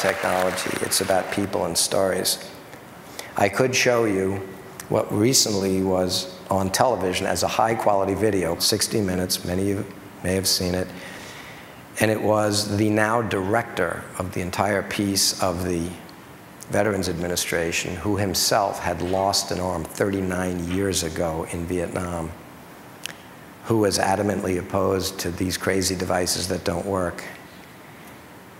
technology, it's about people and stories. I could show you what recently was on television as a high quality video, 60 minutes, many of you may have seen it. And it was the now director of the entire piece of the Veterans Administration, who himself had lost an arm 39 years ago in Vietnam, who was adamantly opposed to these crazy devices that don't work.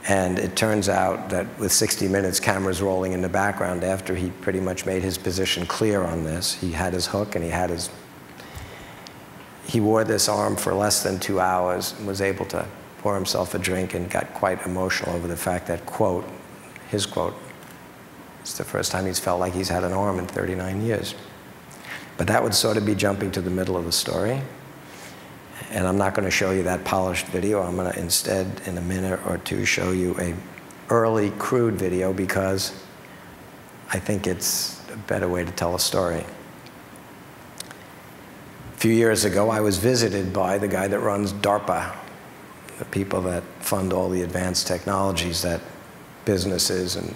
And it turns out that with 60 Minutes cameras rolling in the background after he pretty much made his position clear on this, he had his hook and he had his. He wore this arm for less than two hours and was able to pour himself a drink and got quite emotional over the fact that, quote, his quote, it's the first time he's felt like he's had an arm in 39 years. But that would sort of be jumping to the middle of the story. And I'm not going to show you that polished video. I'm going to instead, in a minute or two, show you a early crude video because I think it's a better way to tell a story. A few years ago, I was visited by the guy that runs DARPA, the people that fund all the advanced technologies that businesses and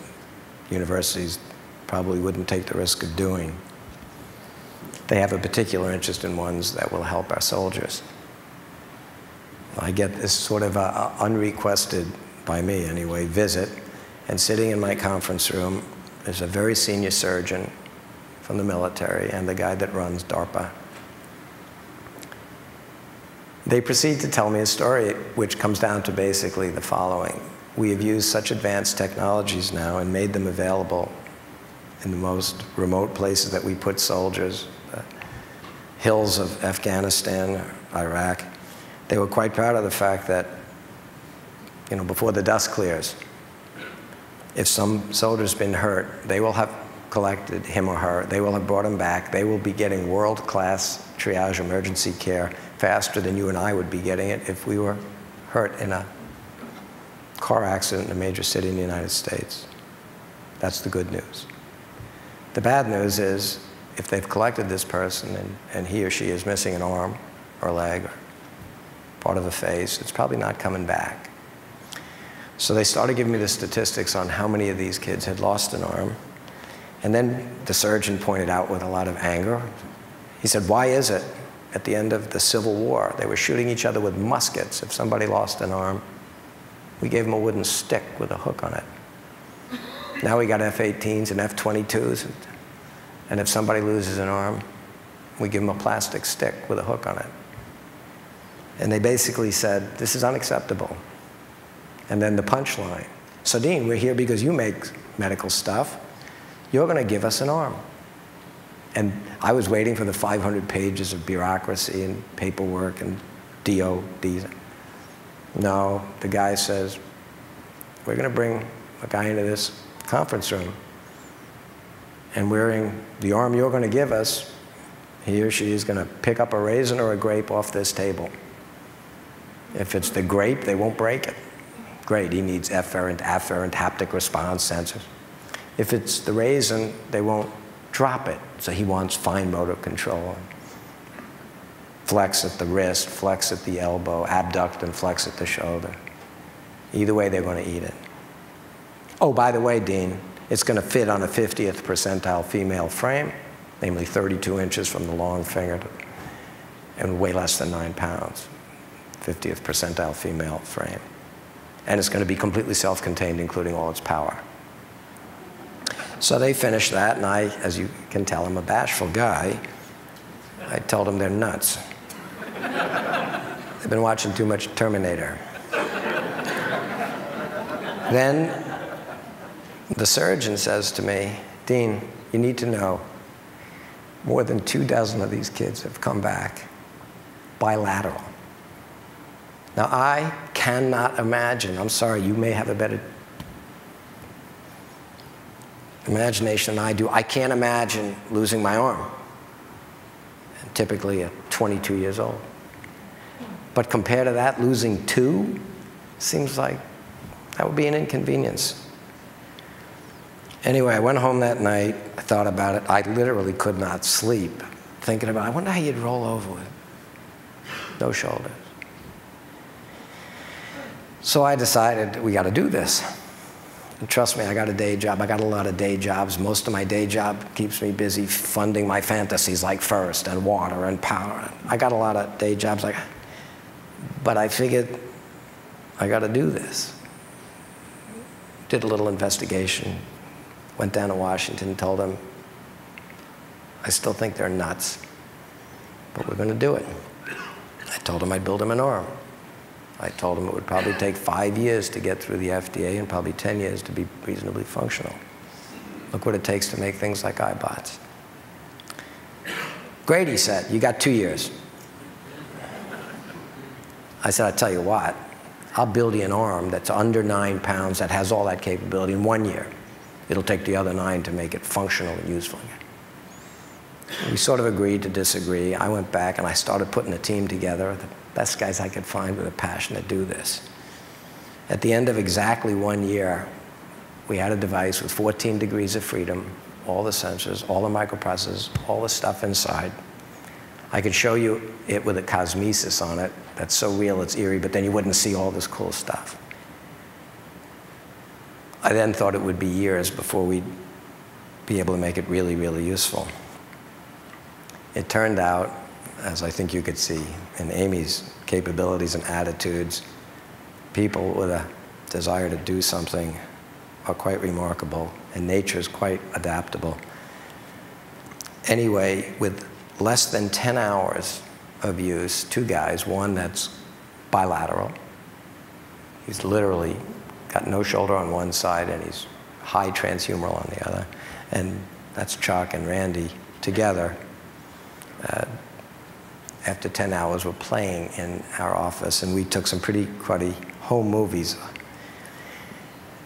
universities probably wouldn't take the risk of doing. They have a particular interest in ones that will help our soldiers. I get this sort of a, a unrequested, by me anyway, visit, and sitting in my conference room is a very senior surgeon from the military and the guy that runs DARPA. They proceed to tell me a story which comes down to basically the following we have used such advanced technologies now and made them available in the most remote places that we put soldiers, the hills of Afghanistan, Iraq. They were quite proud of the fact that, you know, before the dust clears, if some soldier's been hurt, they will have collected him or her, they will have brought him back, they will be getting world-class triage emergency care faster than you and I would be getting it if we were hurt in a car accident in a major city in the United States. That's the good news. The bad news is if they've collected this person and, and he or she is missing an arm or leg or part of a face, it's probably not coming back. So they started giving me the statistics on how many of these kids had lost an arm. And then the surgeon pointed out with a lot of anger, he said, why is it at the end of the Civil War, they were shooting each other with muskets if somebody lost an arm we gave them a wooden stick with a hook on it. Now we got F-18s and F-22s, and, and if somebody loses an arm, we give them a plastic stick with a hook on it. And they basically said, this is unacceptable. And then the punchline. So Dean, we're here because you make medical stuff. You're going to give us an arm. And I was waiting for the 500 pages of bureaucracy and paperwork and DODs. No, the guy says, we're going to bring a guy into this conference room. And wearing the arm you're going to give us, he or she is going to pick up a raisin or a grape off this table. If it's the grape, they won't break it. Great, he needs efferent, afferent, haptic response sensors. If it's the raisin, they won't drop it. So he wants fine motor control flex at the wrist, flex at the elbow, abduct and flex at the shoulder. Either way, they're going to eat it. Oh, by the way, Dean, it's going to fit on a 50th percentile female frame, namely 32 inches from the long finger to, and weigh less than nine pounds. 50th percentile female frame. And it's going to be completely self-contained, including all its power. So they finished that, and I, as you can tell, I'm a bashful guy. I told them they're nuts. They've been watching too much Terminator. then the surgeon says to me, Dean, you need to know more than two dozen of these kids have come back bilateral. Now, I cannot imagine, I'm sorry, you may have a better imagination than I do. I can't imagine losing my arm. typically at 22 years old. But compared to that, losing two seems like that would be an inconvenience. Anyway, I went home that night. I thought about it. I literally could not sleep thinking about, I wonder how you'd roll over with no shoulders. So I decided we got to do this. And trust me, I got a day job. I got a lot of day jobs. Most of my day job keeps me busy funding my fantasies like First and Water and Power. I got a lot of day jobs. Like, but I figured I got to do this. Did a little investigation. Went down to Washington, told them, I still think they're nuts, but we're going to do it. I told them I'd build them an arm. I told him it would probably take five years to get through the FDA and probably 10 years to be reasonably functional. Look what it takes to make things like iBots. Great, he said, you got two years. I said, I'll tell you what, I'll build you an arm that's under nine pounds that has all that capability in one year. It'll take the other nine to make it functional and useful again. We sort of agreed to disagree. I went back and I started putting a team together best guys I could find with a passion to do this. At the end of exactly one year, we had a device with 14 degrees of freedom, all the sensors, all the microprocessors, all the stuff inside. I could show you it with a cosmesis on it that's so real it's eerie, but then you wouldn't see all this cool stuff. I then thought it would be years before we'd be able to make it really, really useful. It turned out as I think you could see in Amy's capabilities and attitudes, people with a desire to do something are quite remarkable, and nature is quite adaptable. Anyway, with less than 10 hours of use, two guys, one that's bilateral, he's literally got no shoulder on one side and he's high transhumeral on the other, and that's Chuck and Randy together. Uh, after 10 hours we were playing in our office, and we took some pretty cruddy home movies.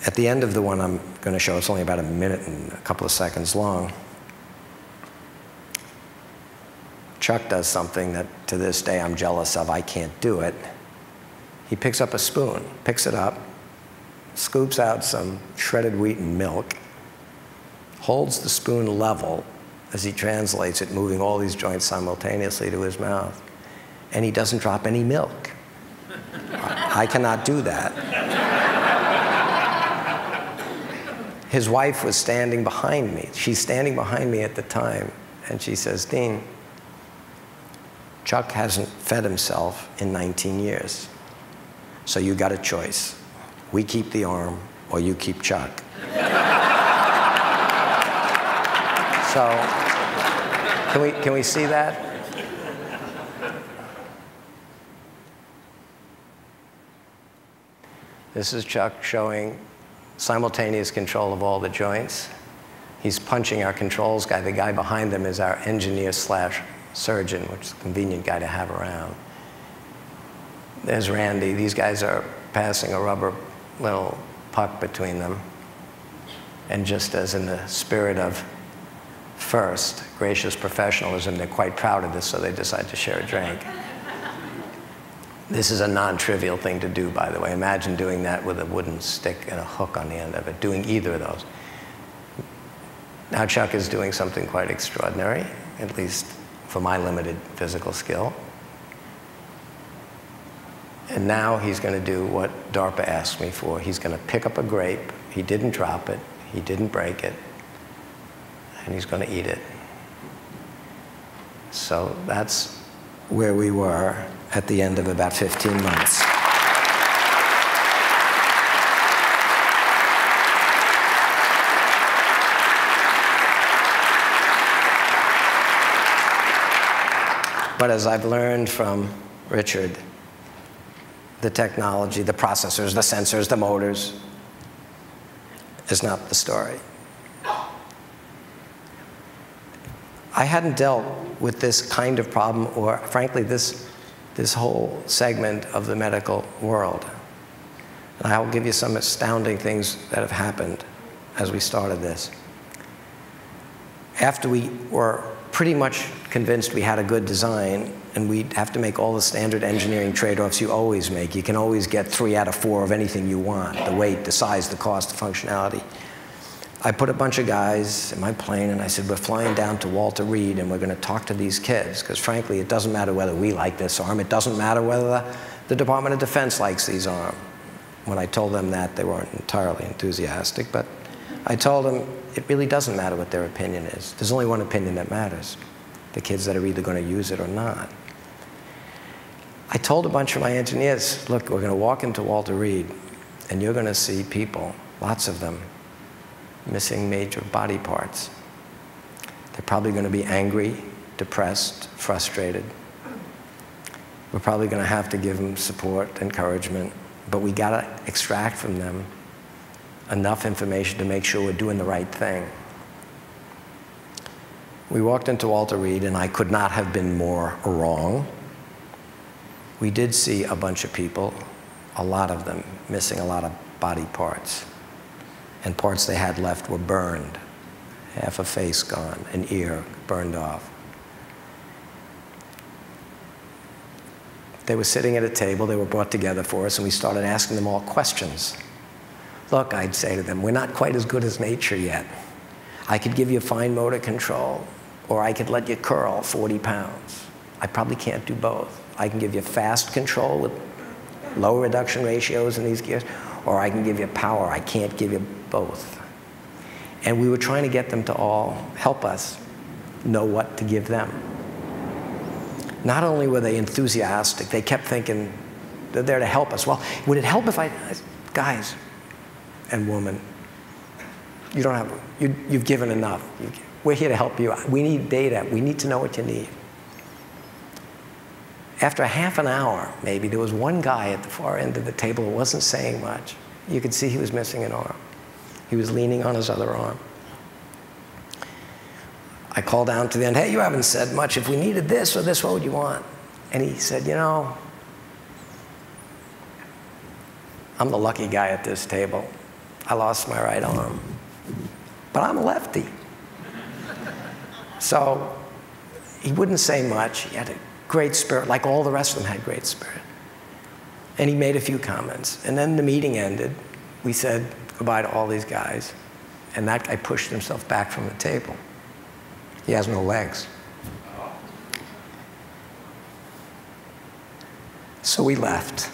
At the end of the one I'm going to show, it's only about a minute and a couple of seconds long. Chuck does something that to this day I'm jealous of. I can't do it. He picks up a spoon, picks it up, scoops out some shredded wheat and milk, holds the spoon level as he translates it, moving all these joints simultaneously to his mouth. And he doesn't drop any milk. I cannot do that. His wife was standing behind me. She's standing behind me at the time, and she says, Dean, Chuck hasn't fed himself in 19 years. So you got a choice. We keep the arm, or you keep Chuck. So, can we, can we see that? This is Chuck showing simultaneous control of all the joints. He's punching our controls guy. The guy behind them is our engineer slash surgeon, which is a convenient guy to have around. There's Randy. These guys are passing a rubber little puck between them. And just as in the spirit of first, gracious professionalism. They're quite proud of this, so they decide to share a drink. This is a non-trivial thing to do, by the way. Imagine doing that with a wooden stick and a hook on the end of it, doing either of those. Now Chuck is doing something quite extraordinary, at least for my limited physical skill. And now he's going to do what DARPA asked me for. He's going to pick up a grape. He didn't drop it. He didn't break it and he's going to eat it. So that's where we were at the end of about 15 months. But as I've learned from Richard, the technology, the processors, the sensors, the motors is not the story. I hadn't dealt with this kind of problem or, frankly, this, this whole segment of the medical world. And I'll give you some astounding things that have happened as we started this. After we were pretty much convinced we had a good design and we'd have to make all the standard engineering trade-offs you always make. You can always get three out of four of anything you want, the weight, the size, the cost, the functionality. I put a bunch of guys in my plane and I said, we're flying down to Walter Reed and we're going to talk to these kids because frankly, it doesn't matter whether we like this arm. It doesn't matter whether the, Department of Defense likes these arm. When I told them that, they weren't entirely enthusiastic, but I told them it really doesn't matter what their opinion is. There's only one opinion that matters the kids that are either going to use it or not. I told a bunch of my engineers, look, we're going to walk into Walter Reed, and you're going to see people, lots of them, missing major body parts. They're probably going to be angry, depressed, frustrated. We're probably going to have to give them support, encouragement, but we got to extract from them enough information to make sure we're doing the right thing. We walked into Walter Reed, and I could not have been more wrong. We did see a bunch of people, a lot of them, missing a lot of body parts. And parts they had left were burned. Half a face gone, an ear burned off. They were sitting at a table, they were brought together for us, and we started asking them all questions. Look, I'd say to them, we're not quite as good as nature yet. I could give you fine motor control, or I could let you curl 40 pounds. I probably can't do both. I can give you fast control with low reduction ratios in these gears, or I can give you power. I can't give you both. And we were trying to get them to all help us know what to give them. Not only were they enthusiastic, they kept thinking they're there to help us. Well, would it help if I, guys and woman, you don't have, you, have given enough. We're here to help you. We need data. We need to know what you need. After half an hour, maybe, there was one guy at the far end of the table who wasn't saying much. You could see he was missing an arm. He was leaning on his other arm. I called down to the end, hey, you haven't said much. If we needed this or this, what would you want? And he said, you know, I'm the lucky guy at this table. I lost my right arm, but I'm a lefty. So he wouldn't say much. He had a great spirit, like all the rest of them had great spirit. And he made a few comments. And then the meeting ended. We said goodbye to all these guys. And that guy pushed himself back from the table. He has no legs. So we left.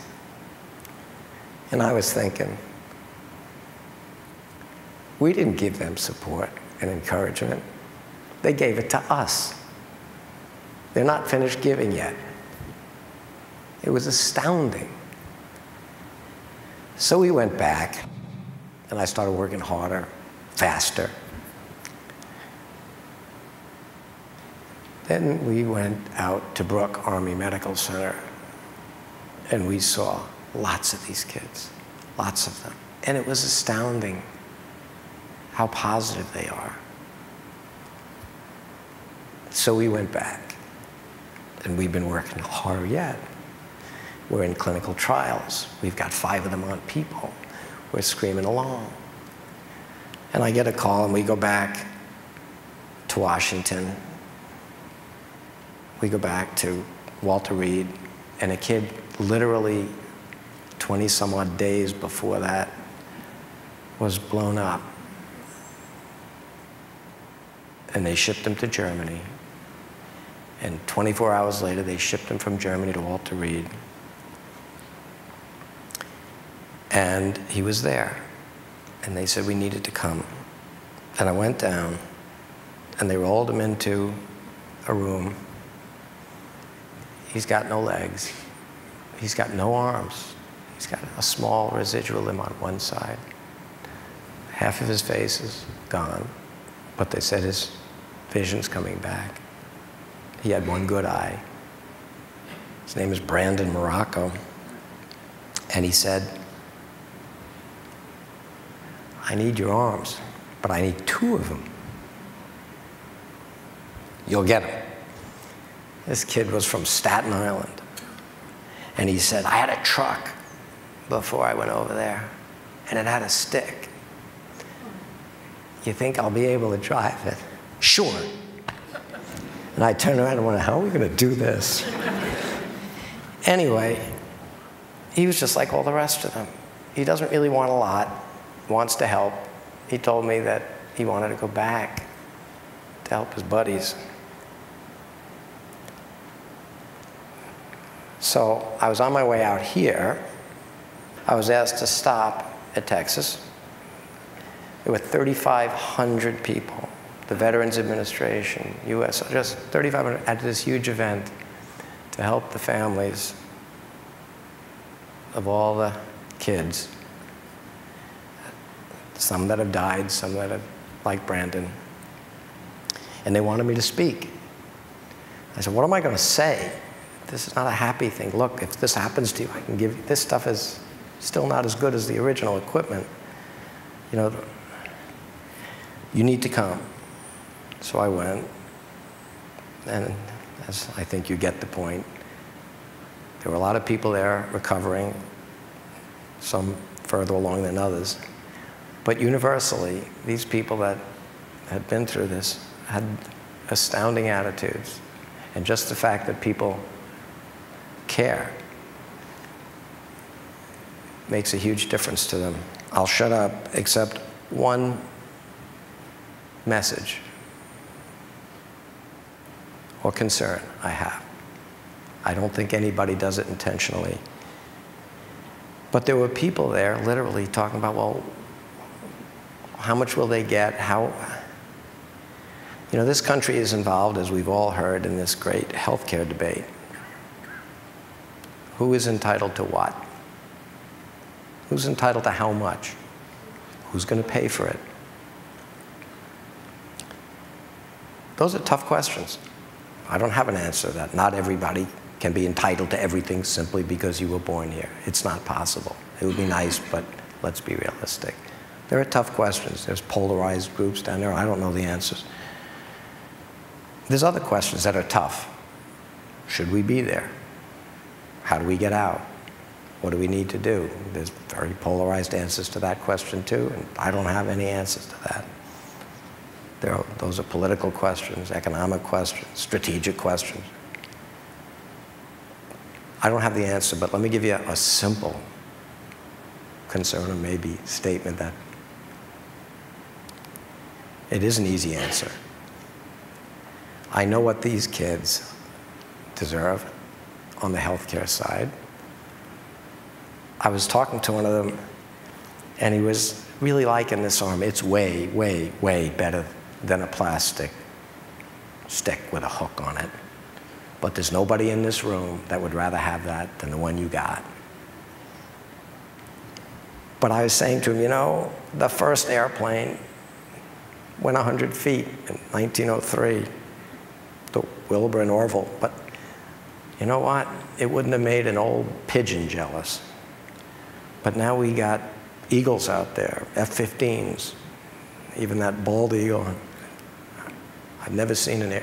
And I was thinking, we didn't give them support and encouragement. They gave it to us. They're not finished giving yet. It was astounding. So we went back, and I started working harder, faster. Then we went out to Brooke Army Medical Center, and we saw lots of these kids, lots of them. And it was astounding how positive they are. So we went back, and we've been working harder yet. We're in clinical trials. We've got five of them on people. We're screaming along. And I get a call, and we go back to Washington we go back to Walter Reed, and a kid literally 20 some odd days before that was blown up. And they shipped him to Germany. And 24 hours later, they shipped him from Germany to Walter Reed. And he was there. And they said we needed to come. And I went down, and they rolled him into a room He's got no legs. He's got no arms. He's got a small residual limb on one side. Half of his face is gone, but they said his vision's coming back. He had one good eye. His name is Brandon Marrocco. And he said, I need your arms, but I need two of them. You'll get them. This kid was from Staten Island. And he said, I had a truck before I went over there, and it had a stick. You think I'll be able to drive it? Sure. And I turned around and went, How are we going to do this? anyway, he was just like all the rest of them. He doesn't really want a lot, wants to help. He told me that he wanted to go back to help his buddies. So I was on my way out here, I was asked to stop at Texas. There were 3,500 people, the Veterans Administration, U.S., just 3,500 at this huge event to help the families of all the kids. Some that have died, some that have, like Brandon. And they wanted me to speak. I said, What am I going to say? This is not a happy thing. Look, if this happens to you, I can give you this stuff is still not as good as the original equipment. You know, you need to come. So I went, and as I think you get the point, there were a lot of people there recovering, some further along than others. But universally, these people that had been through this had astounding attitudes. And just the fact that people care makes a huge difference to them. I'll shut up, except one message or concern I have. I don't think anybody does it intentionally. But there were people there literally talking about, well, how much will they get? How, you know, this country is involved, as we've all heard, in this great healthcare debate. Who is entitled to what? Who's entitled to how much? Who's going to pay for it? Those are tough questions. I don't have an answer to that. Not everybody can be entitled to everything simply because you were born here. It's not possible. It would be nice, but let's be realistic. There are tough questions. There's polarized groups down there. I don't know the answers. There's other questions that are tough. Should we be there? How do we get out? What do we need to do? There's very polarized answers to that question, too, and I don't have any answers to that. Are, those are political questions, economic questions, strategic questions. I don't have the answer, but let me give you a, a simple concern or maybe statement that it is an easy answer. I know what these kids deserve on the healthcare side. I was talking to one of them, and he was really liking this arm. It's way, way, way better than a plastic stick with a hook on it. But there's nobody in this room that would rather have that than the one you got. But I was saying to him, you know, the first airplane went 100 feet in 1903, the Wilbur and Orville. But you know what? It wouldn't have made an old pigeon jealous. But now we got eagles out there, F-15s, even that bald eagle. I've never seen an,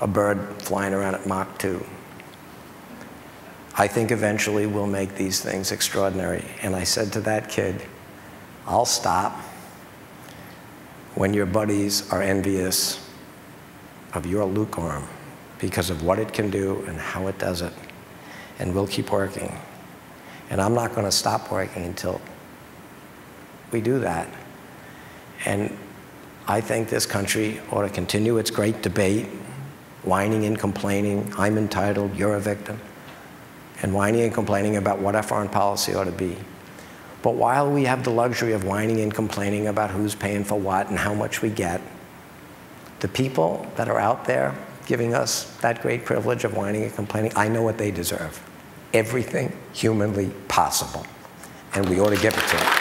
a bird flying around at Mach 2. I think eventually we'll make these things extraordinary. And I said to that kid, I'll stop when your buddies are envious of your Luke arm because of what it can do and how it does it. And we'll keep working. And I'm not going to stop working until we do that. And I think this country ought to continue its great debate, whining and complaining, I'm entitled, you're a victim, and whining and complaining about what our foreign policy ought to be. But while we have the luxury of whining and complaining about who's paying for what and how much we get, the people that are out there giving us that great privilege of whining and complaining, I know what they deserve. Everything humanly possible. And we ought to give it to them.